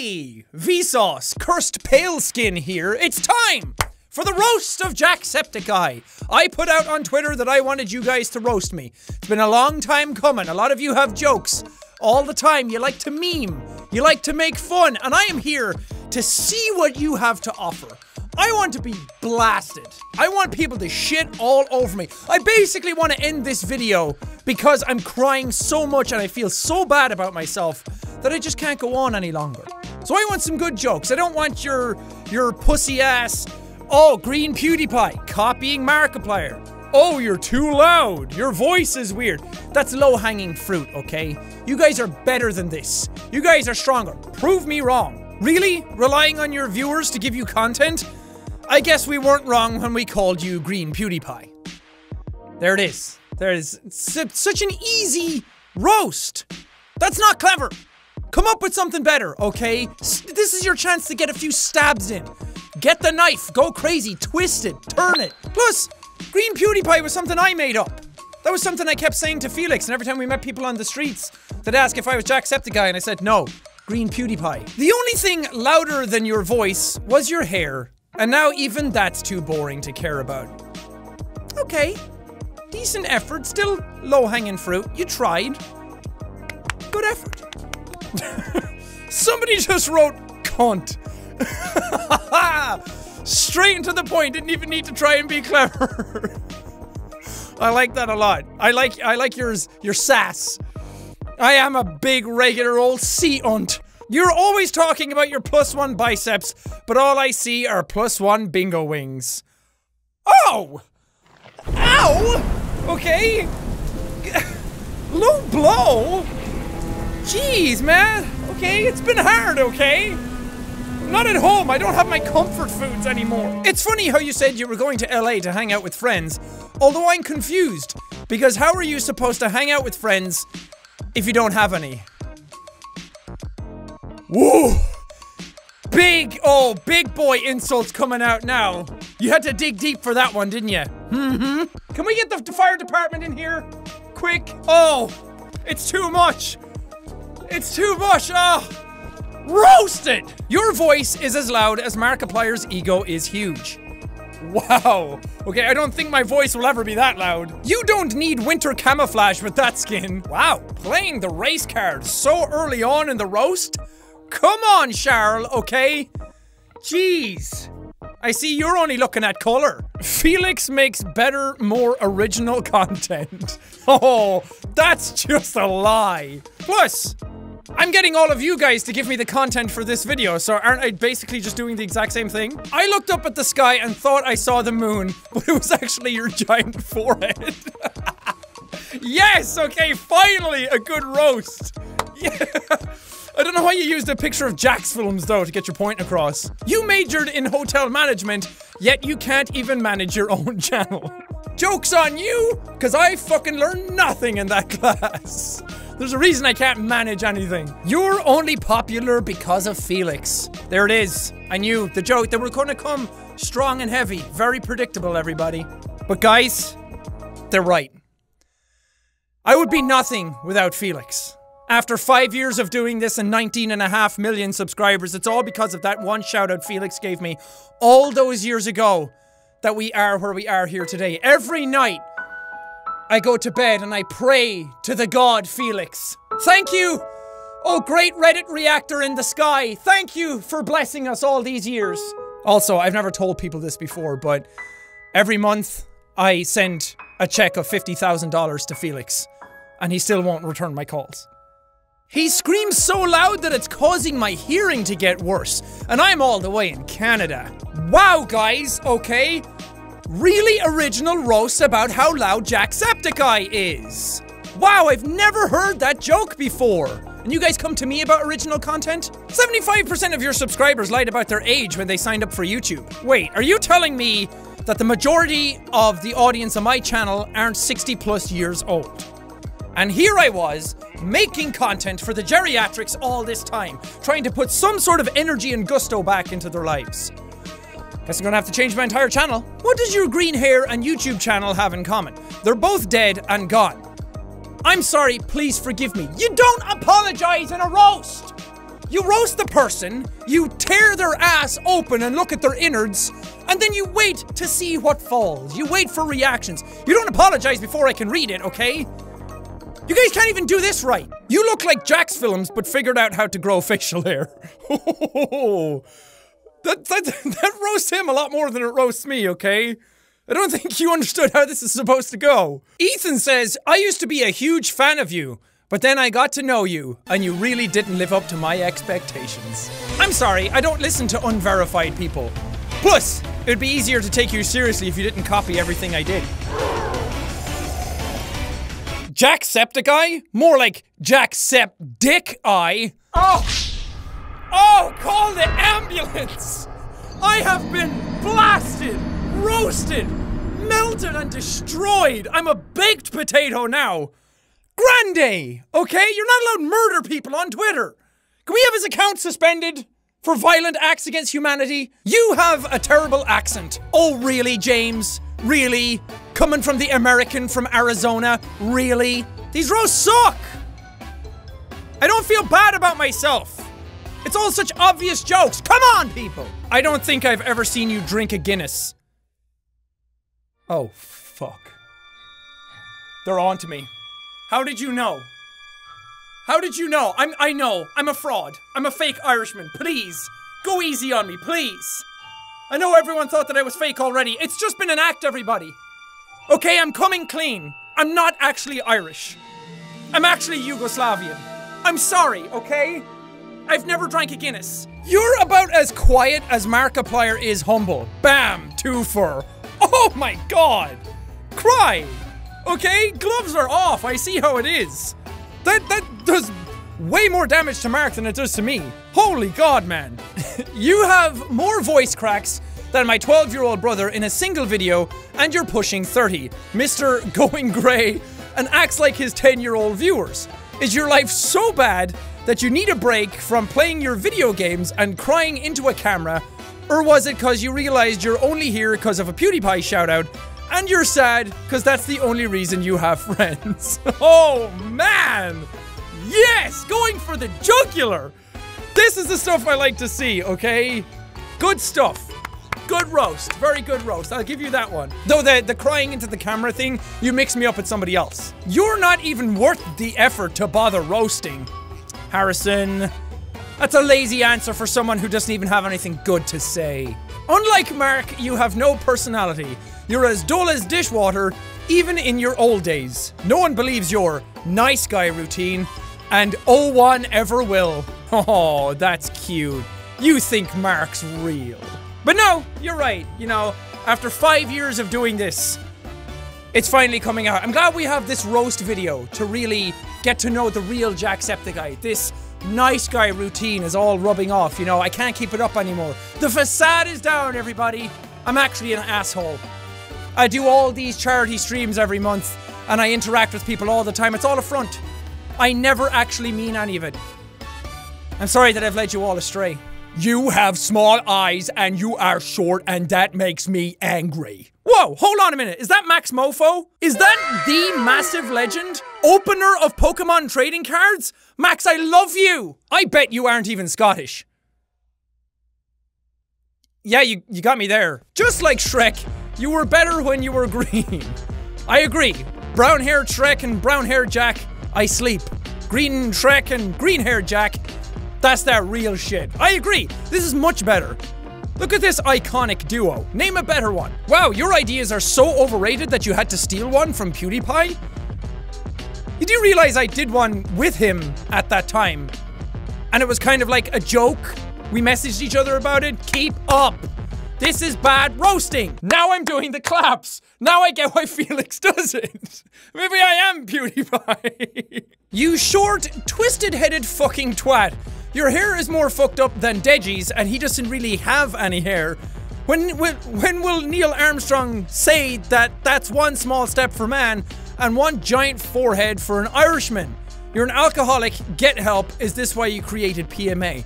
Hey! Vsauce, cursed pale skin here. It's time for the roast of Jacksepticeye. I put out on Twitter that I wanted you guys to roast me. It's been a long time coming. A lot of you have jokes all the time. You like to meme, you like to make fun, and I am here to see what you have to offer. I want to be blasted. I want people to shit all over me. I basically want to end this video because I'm crying so much and I feel so bad about myself that I just can't go on any longer. So I want some good jokes. I don't want your your pussy ass. Oh, green PewDiePie copying Markiplier. Oh, you're too loud. Your voice is weird. That's low hanging fruit, okay? You guys are better than this. You guys are stronger. Prove me wrong. Really? Relying on your viewers to give you content? I guess we weren't wrong when we called you Green PewDiePie. There it is. There it is. It's such an easy roast. That's not clever. Come up with something better, okay? This is your chance to get a few stabs in. Get the knife, go crazy, twist it, turn it. Plus, Green PewDiePie was something I made up. That was something I kept saying to Felix, and every time we met people on the streets, they'd ask if I was Jacksepticeye, and I said no, Green PewDiePie. The only thing louder than your voice was your hair, and now even that's too boring to care about. Okay, decent effort, still low hanging fruit. You tried. Good effort. Somebody just wrote cunt. Straight into the point, didn't even need to try and be clever. I like that a lot. I like I like yours your sass. I am a big regular old sea unt. You're always talking about your plus one biceps, but all I see are plus one bingo wings. Oh! Ow! Okay. Low blow? Jeez, man. Okay, it's been hard, okay? I'm not at home. I don't have my comfort foods anymore. It's funny how you said you were going to LA to hang out with friends, although I'm confused. Because how are you supposed to hang out with friends if you don't have any? Whoa! Big, oh, big boy insults coming out now. You had to dig deep for that one, didn't you? Mm-hmm. Can we get the fire department in here? Quick. Oh, it's too much. It's too much. Oh, roasted. Your voice is as loud as Markiplier's ego is huge. Wow. Okay, I don't think my voice will ever be that loud. You don't need winter camouflage with that skin. Wow, playing the race card so early on in the roast? Come on, Charles, okay? Jeez. I see you're only looking at color. Felix makes better, more original content. Oh, that's just a lie. Plus, I'm getting all of you guys to give me the content for this video, so aren't I basically just doing the exact same thing? I looked up at the sky and thought I saw the moon, but it was actually your giant forehead. yes, okay, finally a good roast. Yeah. I don't know why you used a picture of JacksFilms though to get your point across. You majored in hotel management, yet you can't even manage your own channel. Joke's on you, cause I fucking learned nothing in that class. There's a reason I can't manage anything. You're only popular because of Felix. There it is. I knew the joke that we're gonna come strong and heavy. Very predictable, everybody. But guys, they're right. I would be nothing without Felix. After five years of doing this and 19 and a half million subscribers, it's all because of that one shout out Felix gave me all those years ago that we are where we are here today. Every night, I go to bed and I pray to the god Felix. Thank you, oh great Reddit reactor in the sky. Thank you for blessing us all these years. Also, I've never told people this before, but every month I send a check of $50,000 to Felix, and he still won't return my calls. He screams so loud that it's causing my hearing to get worse, and I'm all the way in Canada. Wow, guys, okay? Really original roast about how loud Jacksepticeye is. Wow, I've never heard that joke before. And you guys come to me about original content? 75% of your subscribers lied about their age when they signed up for YouTube. Wait, are you telling me that the majority of the audience on my channel aren't 60 plus years old? And here I was, making content for the geriatrics all this time, trying to put some sort of energy and gusto back into their lives. Guess I'm gonna have to change my entire channel. What does your green hair and YouTube channel have in common? They're both dead and gone. I'm sorry, please forgive me. You don't apologize in a roast! You roast the person, you tear their ass open and look at their innards, and then you wait to see what falls. You wait for reactions. You don't apologize before I can read it, okay? You guys can't even do this right. You look like JacksFilms, but figured out how to grow facial hair. that, that, that roasts him a lot more than it roasts me, okay? I don't think you understood how this is supposed to go. Ethan says, I used to be a huge fan of you. But then I got to know you, and you really didn't live up to my expectations. I'm sorry, I don't listen to unverified people. Plus, it'd be easier to take you seriously if you didn't copy everything I did. Jacksepticeye? More like Jackseptic-eye. Oh! Oh, call the ambulance! I have been blasted, roasted, melted, and destroyed. I'm a baked potato now. Grande! Okay? You're not allowed to murder people on Twitter. Can we have his account suspended? For violent acts against humanity? You have a terrible accent. Oh, really, James? Really? Coming from the American from Arizona? Really? These roasts suck! I don't feel bad about myself. It's all such obvious jokes. Come on, people! I don't think I've ever seen you drink a Guinness. Oh, fuck. They're on to me. How did you know? How did you know? I'm- I know. I'm a fraud. I'm a fake Irishman. Please. Go easy on me, please. I know everyone thought that I was fake already. It's just been an act, everybody. Okay, I'm coming clean. I'm not actually Irish. I'm actually Yugoslavian. I'm sorry, okay? I've never drank a Guinness. You're about as quiet as Markiplier is humble. Bam, two for. Oh my god! Cry! Okay, gloves are off. I see how it is. That that does way more damage to Mark than it does to me. Holy god, man. you have more voice cracks than my 12 year old brother in a single video, and you're pushing 30. Mr. Going Grey, and acts like his 10 year old viewers. Is your life so bad that you need a break from playing your video games and crying into a camera? Or was it because you realized you're only here because of a PewDiePie shoutout and you're sad because that's the only reason you have friends. oh man! Yes! Going for the jugular! This is the stuff I like to see, okay? Good stuff. Good roast. Very good roast. I'll give you that one. Though the, the crying into the camera thing, you mix me up with somebody else. You're not even worth the effort to bother roasting. Harrison. That's a lazy answer for someone who doesn't even have anything good to say. Unlike Mark, you have no personality. You're as dull as dishwater, even in your old days. No one believes your nice guy routine, and oh one ever will. Oh, that's cute. You think Mark's real. But no, you're right. You know, after five years of doing this, it's finally coming out. I'm glad we have this roast video to really get to know the real Jacksepticeye. This nice guy routine is all rubbing off, you know, I can't keep it up anymore. The facade is down, everybody. I'm actually an asshole. I do all these charity streams every month, and I interact with people all the time. It's all a front. I never actually mean any of it. I'm sorry that I've led you all astray. You have small eyes and you are short, and that makes me angry. Whoa, hold on a minute. Is that MaxMoefoe? Is that the massive legend? Opener of Pokemon trading cards? Max, I love you! I bet you aren't even Scottish. Yeah, you, you got me there. Just like Shrek, you were better when you were green. I agree. Brown haired Shrek and brown haired Jack, I sleep. Green Shrek and green haired Jack, that's that real shit. I agree. This is much better. Look at this iconic duo. Name a better one. Wow, your ideas are so overrated that you had to steal one from PewDiePie? Did you do realize I did one with him at that time? And it was kind of like a joke? We messaged each other about it? Keep up! This is bad roasting! Now I'm doing the claps! Now I get why Felix does it! Maybe I am PewDiePie! you short, twisted headed fucking twat! Your hair is more fucked up than Deji's, and he doesn't really have any hair. When, when, when will Neil Armstrong say that that's one small step for man and one giant forehead for an Irishman? You're an alcoholic, get help. Is this why you created PMA?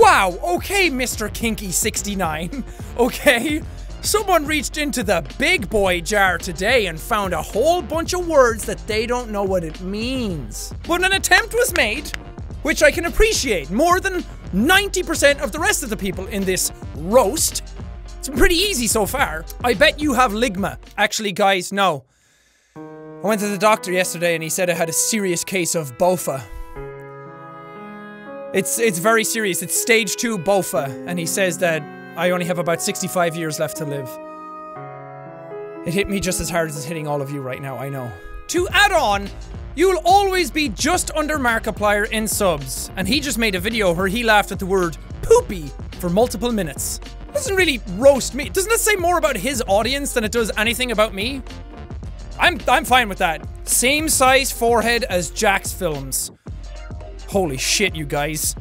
Wow, okay, Mr. Kinky69. Okay. Someone reached into the big boy jar today and found a whole bunch of words that they don't know what it means. But an attempt was made which I can appreciate more than 90% of the rest of the people in this roast. It's pretty easy so far. I bet you have ligma. Actually, guys, no. I went to the doctor yesterday and he said I had a serious case of BOFA. It's it's very serious. It's stage 2 BOFA and he says that I only have about 65 years left to live. It hit me just as hard as it's hitting all of you right now, I know. To add on, you'll always be just under Markiplier in subs, and he just made a video where he laughed at the word poopy for multiple minutes. Doesn't really roast me. Doesn't that say more about his audience than it does anything about me? I'm I'm fine with that. Same size forehead as JacksFilms. Holy shit, you guys.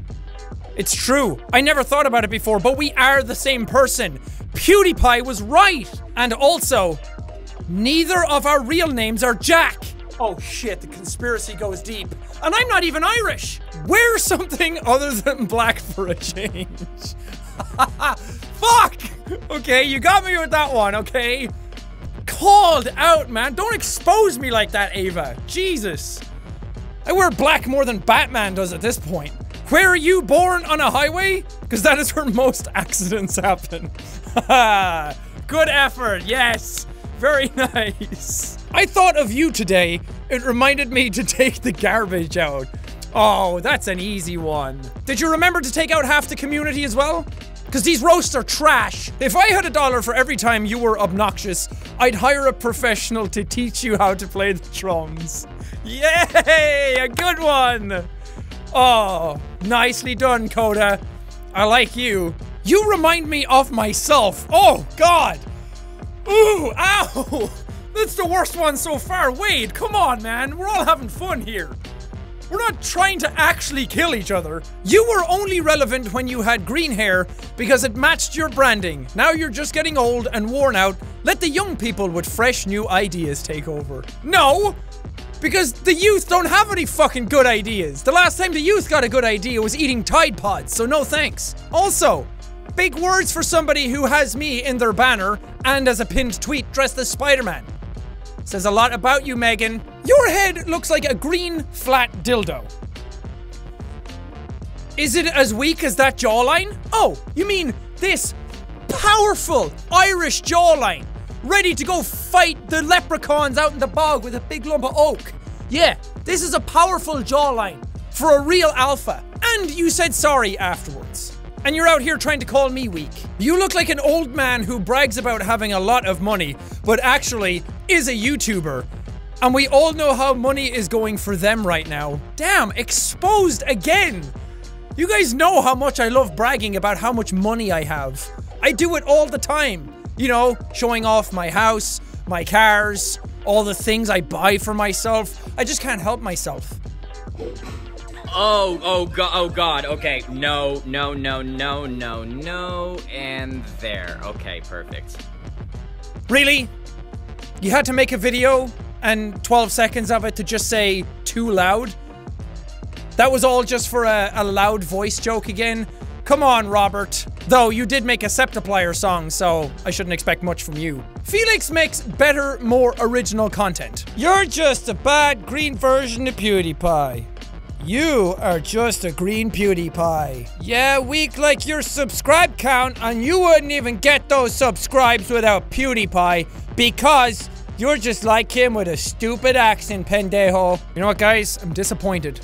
It's true. I never thought about it before, but we are the same person. PewDiePie was right. And also, neither of our real names are Jack. Oh shit, the conspiracy goes deep. And I'm not even Irish. Wear something other than black for a change. Fuck! Okay, you got me with that one, okay? Called out, man. Don't expose me like that, Ava. Jesus. I wear black more than Batman does at this point. Where are you born on a highway? Because that is where most accidents happen. Good effort, yes. Very nice. I thought of you today. It reminded me to take the garbage out. Oh, that's an easy one. Did you remember to take out half the community as well? Because these roasts are trash. If I had a dollar for every time you were obnoxious, I'd hire a professional to teach you how to play the drums. Yay! A good one! Oh, nicely done, Coda. I like you. You remind me of myself. Oh, God. Ooh, ow. That's the worst one so far. Wade, come on, man. We're all having fun here. We're not trying to actually kill each other. You were only relevant when you had green hair because it matched your branding. Now you're just getting old and worn out. Let the young people with fresh new ideas take over. No! Because the youth don't have any fucking good ideas. The last time the youth got a good idea was eating Tide Pods, so no thanks. Also, big words for somebody who has me in their banner and as a pinned tweet dressed as Spider-Man. Says a lot about you, Megan. Your head looks like a green, flat dildo. Is it as weak as that jawline? Oh, you mean this powerful Irish jawline? ready to go fight the leprechauns out in the bog with a big lump of oak. Yeah, this is a powerful jawline for a real alpha. And you said sorry afterwards. And you're out here trying to call me weak. You look like an old man who brags about having a lot of money, but actually is a YouTuber. And we all know how money is going for them right now. Damn, exposed again! You guys know how much I love bragging about how much money I have. I do it all the time. You know, showing off my house, my cars, all the things I buy for myself. I just can't help myself. Oh, oh, god, oh god, okay. No, no, no, no, no, no, and there. Okay, perfect. Really? You had to make a video and 12 seconds of it to just say too loud? That was all just for a, a loud voice joke again? Come on, Robert. Though you did make a Septiplier song, so I shouldn't expect much from you. Felix makes better, more original content. You're just a bad green version of PewDiePie. You are just a green PewDiePie. Yeah, weak like your subscribe count, and you wouldn't even get those subscribes without PewDiePie because you're just like him with a stupid accent, pendejo. You know what, guys? I'm disappointed.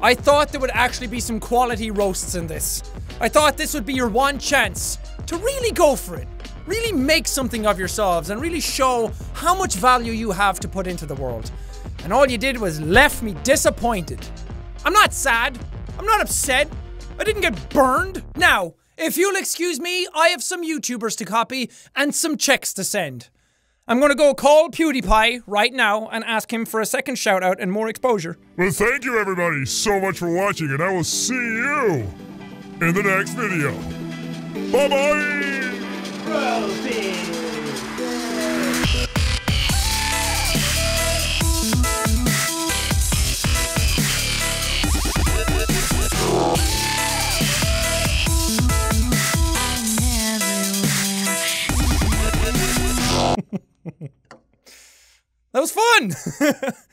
I thought there would actually be some quality roasts in this. I thought this would be your one chance to really go for it. Really make something of yourselves and really show how much value you have to put into the world. And all you did was left me disappointed. I'm not sad. I'm not upset. I didn't get burned. Now, if you'll excuse me, I have some YouTubers to copy and some checks to send. I'm gonna go call PewDiePie right now and ask him for a second shout out and more exposure. Well, thank you everybody so much for watching, and I will see you in the next video. Bye bye! That was fun!